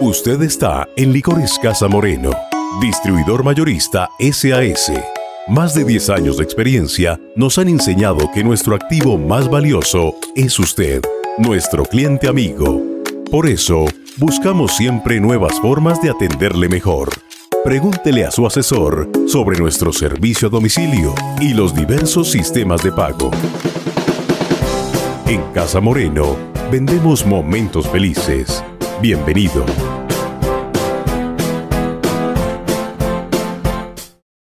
Usted está en Licores Casa Moreno, distribuidor mayorista SAS. Más de 10 años de experiencia nos han enseñado que nuestro activo más valioso es usted, nuestro cliente amigo. Por eso, buscamos siempre nuevas formas de atenderle mejor. Pregúntele a su asesor sobre nuestro servicio a domicilio y los diversos sistemas de pago. En Casa Moreno, vendemos momentos felices. Bienvenido.